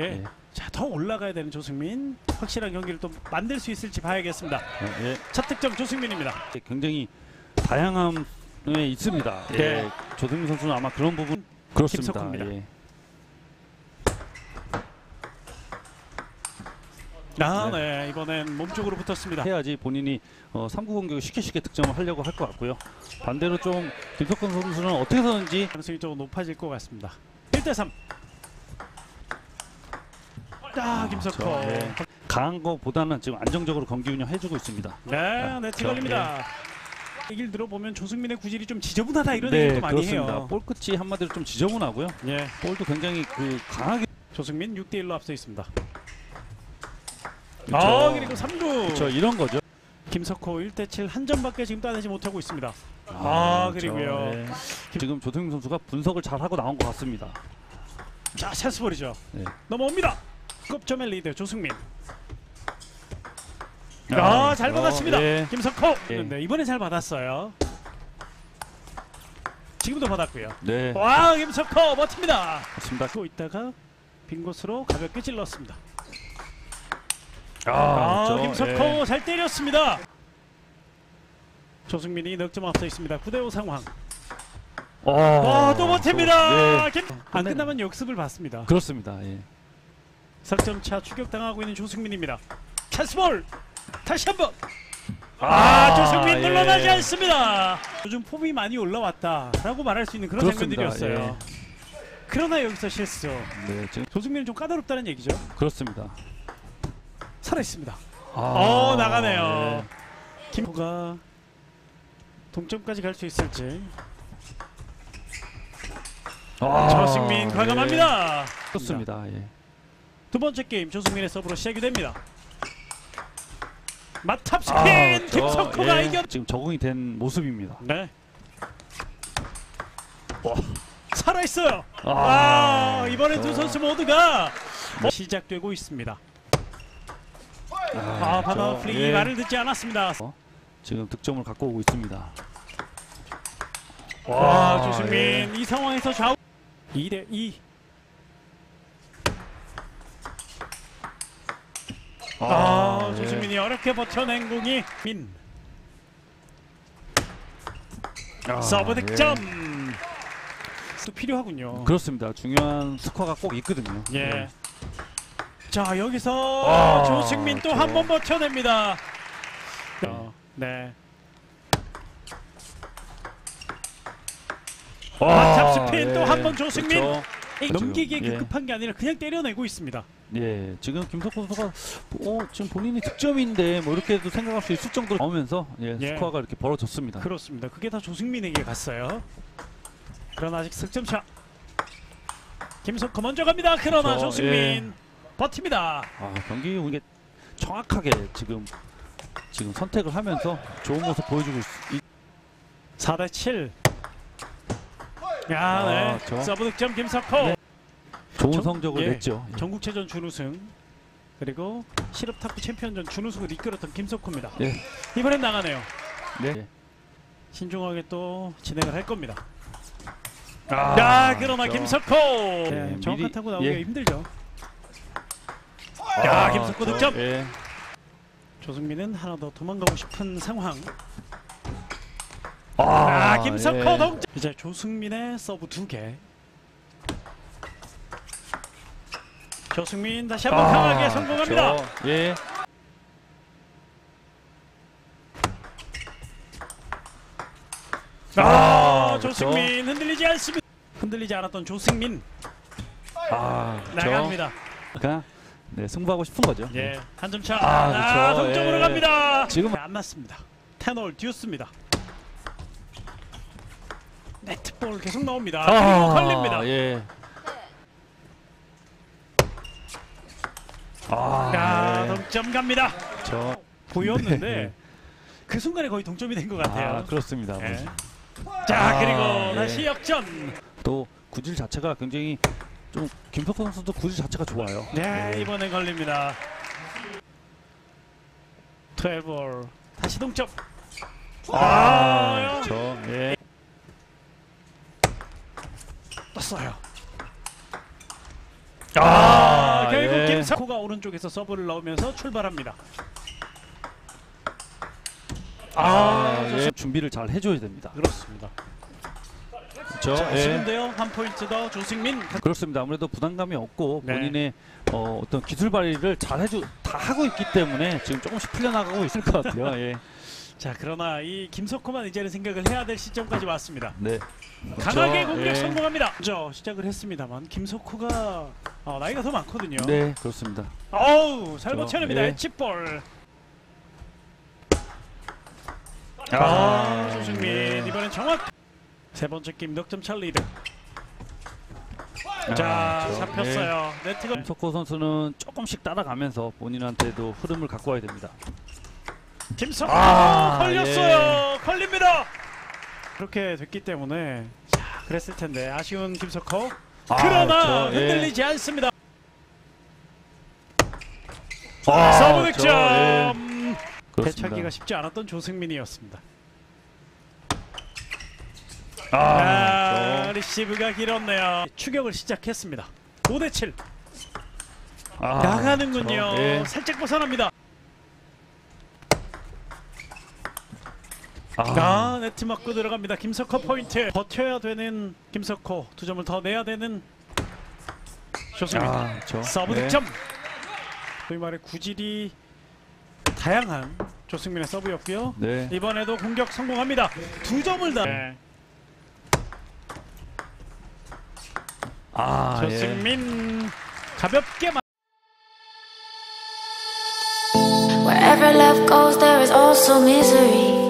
예. 예. 자, 더 올라가야 되는 조승민. 확실한 경기를 또 만들 수 있을지 봐야겠습니다. 예, 예. 첫 득점 조승민입니다. 굉장히 다양함에 있습니다. 예. 네. 조승민 선수는 아마 그런 부분 그렇습니다. 예. 아, 네. 이번엔 몸쪽으로 붙었습니다. 해야지 본인이 어, 3구 공격을 쉽게 쉽게 득점을 하려고 할 것 같고요. 반대로 좀 김석근 선수는 어떻게 해서든지 가능성이 좀 높아질 것 같습니다. 1대 3. 아, 김석호. 저, 네. 강한 것보다는 지금 안정적으로 경기 운영 해주고 있습니다. 네, 네트 저, 걸립니다. 얘기를 들어보면 조승민의 구질이 좀 지저분하다 이런 네, 얘기도 많이 그렇습니다. 해요. 볼 끝이 한마디로 좀 지저분하고요. 예, 볼도 굉장히 그 강하게 조승민 6대 1로 앞서 있습니다. 그쵸. 아, 그리고 3구. 저 이런 거죠. 김석호 1대 7 한 점밖에 지금 따내지 못하고 있습니다. 아, 그렇죠. 그리고요. 네. 지금 조승민 선수가 분석을 잘 하고 나온 것 같습니다. 자, 찬스볼이죠. 네. 넘어옵니다. 급점의 리드 조승민. 아, 잘 받았습니다. 예. 김석호. 예. 네, 이번에 잘 받았어요. 지금도 받았고요. 네, 와, 김석호 멋집니다. 맞습니다. 고 있다가 빈 곳으로 가볍게 찔렀습니다. 아, 아, 그렇죠. 김석호 예. 잘 때렸습니다. 조승민이 넉점 앞서 있습니다. 9대5 상황. 어, 와, 또 버팁니다. 예. 김... 안 네. 끝나면 역습을 받습니다. 그렇습니다. 예. 석점 차 추격당하고 있는 조승민입니다. 찬스볼 다시 한번. 아, 조승민 예. 물러나지 않습니다. 요즘 폼이 많이 올라왔다라고 말할 수 있는 그런 그렇습니다. 장면들이었어요. 그러나 여기서 실수. 네, 지금 조승민은 좀 까다롭다는 얘기죠. 그렇습니다. 살아 있습니다. 아, 어 나가네요. 예. 김호가 동점까지 갈 수 있을지. 아, 조승민 예. 과감합니다. 그렇습니다. 예. 두 번째 게임 조승민의 서브로 시작이 됩니다. 마탑 스핀 아, 저, 김석호가 예. 이겨. 지금 적응이 된 모습입니다. 네. 살아 있어요. 아, 아, 이번에 두 저- 선수 모두가 시작되고 있습니다. 아, 바다 저, 플리 예. 말을 듣지 않았습니다. 지금 득점을 갖고 오고 있습니다. 와, 아, 조승민 예. 이 상황에서 좌우 2대 2. 아, 예. 조승민이 어렵게 버텨낸 공이 민 아, 서브 예. 득점. 또 필요하군요. 그렇습니다. 중요한 스코어가 꼭 있거든요. 예. 자 여기서 아, 조승민 또 저- 한번 버텨냅니다. 어, 네. 마탑 스핀 또한 번 조승민. 아, 그렇죠. 이 넘기기에 예. 급급한 게 아니라 그냥 때려내고 있습니다. 예, 지금 김석호 선수가 어, 지금 본인이 득점인데 뭐 이렇게도 생각할 수 있을 정도로 나오면서 예, 예. 스코어가 이렇게 벌어졌습니다. 그렇습니다. 그게 다 조승민에게 갔어요. 그러나 아직 석점차. 김석호 먼저 갑니다. 그러나 그렇죠. 조승민 버팁니다. 아, 경기 이게 정확하게 지금 지금 선택을 하면서 좋은 모습 보여주고 있, 이- 4대 7. 야, 아, 네. 저- 서브 득점 김석호. 네. 좋은 전- 성적을 예. 냈죠. 예. 전국체전 준우승 그리고 실업탁구 챔피언전 준우승을 이끌었던 김석호입니다. 예. 이번엔 나가네요. 네. 신중하게 또 진행을 할 겁니다. 아, 야, 그러나 저- 김석호 네, 미리- 정확한 타구 나오기가 예. 힘들죠. 아, 야, 김석호 저- 득점. 예. 조승민은 하나 더 도망가고 싶은 상황. 아, 아, 김석호 예. 동점. 이제 조승민의 서브 두 개. 조승민 다시 한번 강하게 아, 성공합니다. 저- 예. 아, 아, 조승민 흔들리지 않습니다. 흔들리지 않았던 조승민 아, 나갑니다. 그냥 네, 승부하고 싶은 거죠. 예, 한 점 차. 아, 아, 그렇죠. 동점으로 예. 갑니다. 지금- 안 맞습니다. 테놀 듀스입니다. 네트볼 계속 나옵니다. 그리고 아, 걸립니다. 예. 아, 야, 예. 동점 갑니다. 저 보였는데 네. 그 순간에 거의 동점이 된 것 같아요. 아, 그렇습니다. 예. 자, 아, 그리고 예. 다시 역전. 또 구질 자체가 굉장히 좀 김석호 선수도 구질 자체가 좋아요. 네, 예. 이번에 걸립니다. 12볼 다시 동점. 아, 아, 저 예. 떴어요. 아, 아, 김석호가 오른쪽에서 서브를 넣으면서 출발합니다. 아, 좋습니다. 예. 준비를 잘 해줘야 됩니다. 그렇습니다. 그렇죠. 자, 예. 아쉬운데요. 한 포인트 더 조승민. 그렇습니다. 아무래도 부담감이 없고 네. 본인의 어, 어떤 기술 발휘를 잘 해주 다 하고 있기 때문에 지금 조금씩 풀려나가고 있을 것 같아요. 예. 자, 그러나 이 김석호만 이제는 생각을 해야 될 시점까지 왔습니다. 네. 강하게 그렇죠. 공격 예. 성공합니다. 저 시작을 했습니다만 김석호가 어, 나이가 더 많거든요. 네, 그렇습니다. 어우, 잘 저, 버텨냅니다. 예. edge ball. 아, 아, 조승민 예. 이번엔 정확. 세 번째 게임 넉점 차 리드. 아, 자, 그렇죠. 잡혔어요. 네트가 김석호 선수는 조금씩 따라가면서 본인한테도 흐름을 갖고 와야 됩니다. 김석호 아, 걸렸어요. 걸립니다. 그렇게 됐기 때문에 자, 그랬을 텐데 아쉬운 김석호. 아, 그러나 그렇죠. 예. 흔들리지 않습니다. 아, 서브 그렇죠. 득점. 예. 그렇습니다. 되찾기가 쉽지 않았던 조승민이었습니다. 아, 아, 그렇죠. 리시브가 길었네요. 추격을 시작했습니다. 5대 7 아, 나가는군요. 그렇죠. 예. 살짝 벗어납니다. 아, 아, 네트 맞고 들어갑니다. 김석호 포인트. 버텨야 되는 김석호 두 점을 더 내야 되는 조승민. 아, 그렇죠. 서브 예. 득점. 소위 말해 구질이 다양한 조승민의 서브였고요. 네. 이번에도 공격 성공합니다. 두 점을 다. 네. 아, 예. 조승민 가볍게 마- Wherever love goes, there is also misery.